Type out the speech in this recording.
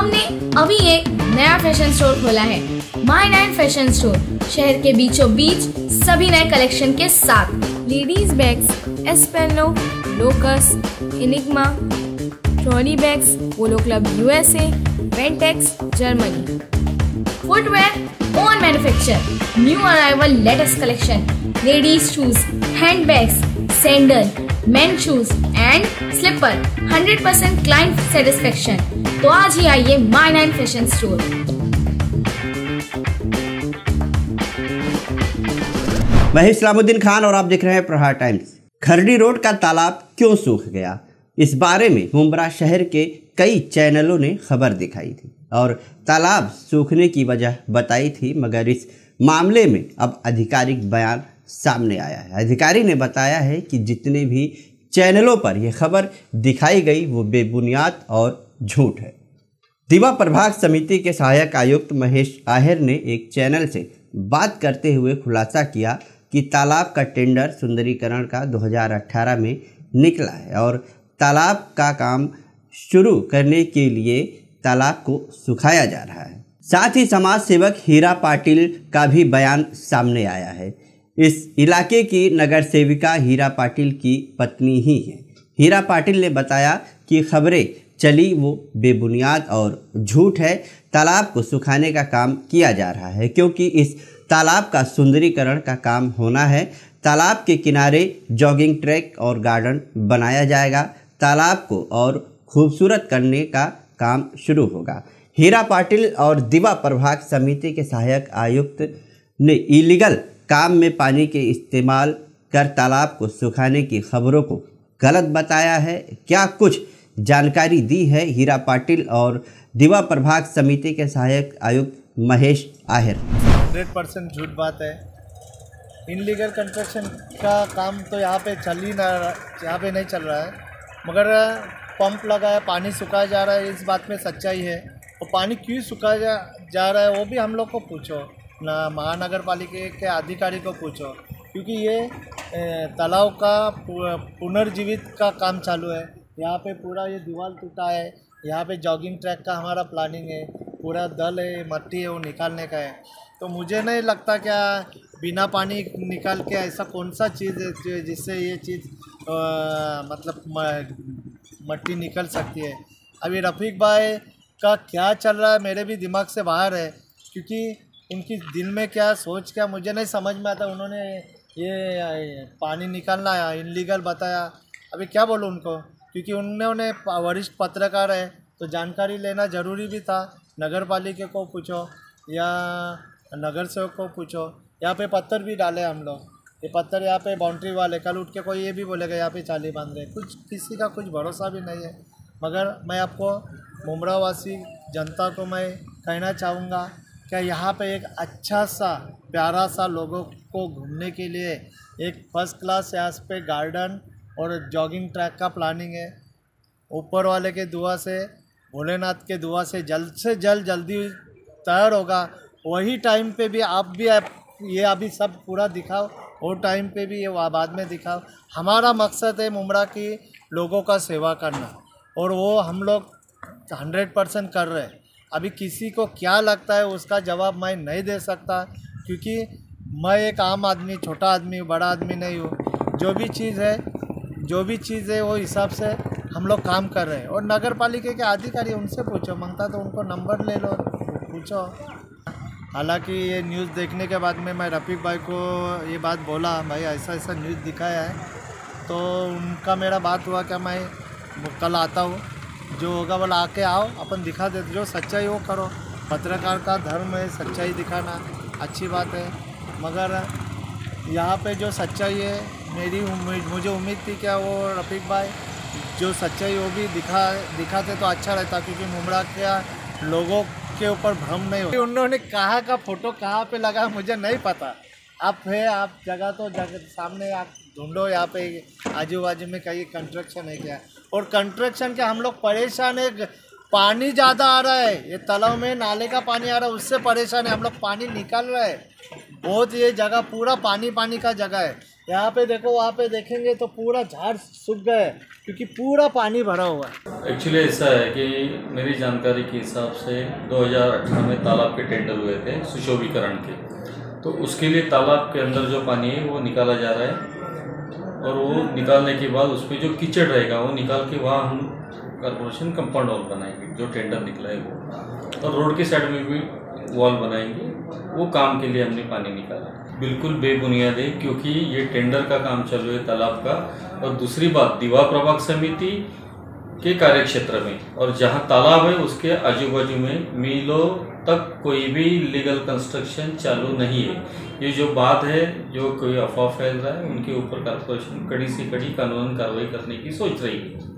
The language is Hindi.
हमने अभी एक नया फ़ैशन स्टोर खोला है माई नाइन फ़ैशन स्टोर शहर के बीचों बीच सभी नए कलेक्शन के साथ। लेडीज़ बैग्स एस्पेनो locus Enigma trolley bags Polo club USA Ventex Germany footwear own manufacture new arrival latest collection ladies shoes handbags sandal men shoes and slipper 100% client satisfaction तो आज ही आइए माई नाइन फ़ैशन स्टोर मैं इस्लामुद्दीन खान और आप देख रहे हैं प्रहार टाइम्स। खरडी रोड का तालाब क्यों सूख गया? इस बारे में मुमरा शहर के कई चैनलों ने खबर दिखाई थी और तालाब सूखने की वजह बताई थी, मगर इस मामले में अब आधिकारिक बयान सामने आया है। अधिकारी ने बताया है कि जितने भी चैनलों पर यह खबर दिखाई गई, वो बेबुनियाद और झूठ है। दिवा प्रभाग समिति के सहायक आयुक्त महेश आहिर ने एक चैनल से बात करते हुए खुलासा किया कि तालाब का टेंडर सुंदरीकरण का 2018 में निकला है और तालाब का काम शुरू करने के लिए तालाब को सुखाया जा रहा है। साथ ही समाज सेवक हीरा पाटिल का भी बयान सामने आया है। इस इलाके की नगर सेविका हीरा पाटिल की पत्नी ही है। हीरा पाटिल ने बताया कि खबरें चली वो बेबुनियाद और झूठ है। तालाब को सुखाने का काम किया जा रहा है, क्योंकि इस तालाब का सुंदरीकरण का काम होना है। तालाब के किनारे जॉगिंग ट्रैक और गार्डन बनाया जाएगा। तालाब को और खूबसूरत करने का काम शुरू होगा। हीरा पाटिल और दिवा प्रभाग समिति के सहायक आयुक्त ने इलीगल काम में पानी के इस्तेमाल कर तालाब को सुखाने की खबरों को गलत बताया है। क्या कुछ जानकारी दी है हीरा पाटिल और दिवा प्रभाग समिति के सहायक आयुक्त महेश आहिर। हंड्रेड परसेंट झूठ बात है। इनलीगल कंस्ट्रक्शन का काम तो यहाँ पे चल ही ना यहाँ पे नहीं चल रहा है। मगर पंप लगा है पानी सुखाया जा रहा है इस बात में सच्चाई है। और पानी क्यों सुखाया जा, जा रहा है वो भी हम लोग को पूछो। ना महानगर पालिका के अधिकारी को पूछो। क्योंकि ये तालाब का पुनर्जीवित का काम चालू है। यहाँ पे पूरा ये दीवार टूटा है, यहाँ पे जॉगिंग ट्रैक का हमारा प्लानिंग है, पूरा दल है, मट्टी है वो निकालने का है। तो मुझे नहीं लगता क्या बिना पानी निकाल के ऐसा कौन सा चीज़ है जिससे ये चीज़ मतलब मट्टी निकल सकती है। अभी रफ़ीक भाई का क्या चल रहा है मेरे भी दिमाग से बाहर है, क्योंकि उनकी दिल में क्या सोच क्या मुझे नहीं समझ में आता। उन्होंने ये पानी निकालना इनलीगल बताया। अभी क्या बोलूँ उनको? क्योंकि उन्होंने वरिष्ठ पत्रकार है तो जानकारी लेना ज़रूरी भी था। नगर पालिका को पूछो या नगर सेवक को पूछो, यहाँ पे पत्थर भी डाले हम लोग। ये पत्थर यहाँ पे बाउंड्री वाले, कल उठ के कोई ये भी बोलेगा, यहाँ पे चाली बाँध रहे कुछ किसी का कुछ भरोसा भी नहीं है। मगर मैं आपको मुमरावासी जनता को मैं कहना चाहूँगा, क्या यहाँ पे एक अच्छा सा, प्यारा सा लोगों को घूमने के लिए एक फ़र्स्ट क्लास यहाँ पे गार्डन और जॉगिंग ट्रैक का प्लानिंग है। ऊपर वाले के दुआ से, भोलेनाथ के दुआ से जल्द से जल्द जल्दी तैयार होगा। वही टाइम पे भी आप भी आप, ये अभी सब पूरा दिखाओ, वो टाइम पे भी ये बाद में दिखाओ। हमारा मकसद है मुमरा की लोगों का सेवा करना, और वो हम लोग हंड्रेड परसेंट कर रहे हैं। अभी किसी को क्या लगता है उसका जवाब मैं नहीं दे सकता, क्योंकि मैं एक आम आदमी, छोटा आदमी, बड़ा आदमी नहीं हूँ। जो भी चीज़ है जो भी चीज़ है, वो हिसाब से हम लोग काम कर रहे हैं। और नगर पालिका के अधिकारी उनसे पूछो, माँगता तो उनको नंबर ले लो, पूछो। हालाँकि ये न्यूज़ देखने के बाद में मैं रफ़ीक भाई को ये बात बोला, भाई ऐसा ऐसा न्यूज़ दिखाया है। तो उनका मेरा बात हुआ क्या मैं कल आता हूँ। जो होगा, बोला, आके आओ, अपन दिखा देते जो सच्चाई वो करो। पत्रकार का धर्म है, सच्चाई दिखाना, अच्छी बात है। मगर यहाँ पे जो सच्चाई है मेरी उम्मीद, मुझे उम्मीद थी क्या वो रफ़ीक भाई जो सच्चाई वो भी दिखा, दिखाते तो अच्छा रहता क्योंकि मुमरा क्या लोगों के ऊपर भ्रम नहीं हो उन्होंने कहाँ का फ़ोटो कहाँ पे लगा मुझे नहीं पता। आप है, आप जगह तो जगह सामने आप ढूंढो, यहाँ पे आजू बाजू में कहीं कंस्ट्रक्शन है क्या? और कंस्ट्रक्शन के हम लोग परेशान है? पानी ज़्यादा आ रहा है, ये तलाव में नाले का पानी आ रहा है, उससे परेशान है। हम लोग पानी निकाल रहे हैं। बहुत ये जगह पूरा पानी पानी का जगह है। यहाँ पे देखो, वहाँ पे देखेंगे तो पूरा झाड़ सूख गए क्योंकि पूरा पानी भरा हुआ है। एक्चुअली ऐसा है कि मेरी जानकारी के हिसाब से 2018 में तालाब के टेंडर हुए थे, सुशोभीकरण के। तो उसके लिए तालाब के अंदर जो पानी है, वो निकाला जा रहा है। और वो निकालने के बाद उस पर जो कीचड़ रहेगा, वो निकाल के वहाँ हम कॉरपोरेशन कंपाउंड वॉल बनाएँगे, जो टेंडर निकला है वो। और रोड के साइड में भी वॉल बनाएँगे, वो काम के लिए हमने पानी निकाला। बिल्कुल बेबुनियाद है क्योंकि ये टेंडर का काम चल रहा है तालाब का। और दूसरी बात, दीवा प्रभाग समिति के कार्यक्षेत्र में, और जहाँ तालाब है, उसके आजू बाजू में मीलों तक कोई भी लीगल कंस्ट्रक्शन चालू नहीं है। ये जो बात है, जो कोई अफवाह फैल रहा है, उनके ऊपर कॉरपोरेशन कड़ी से कड़ी कानून कार्रवाई करने की सोच रही है।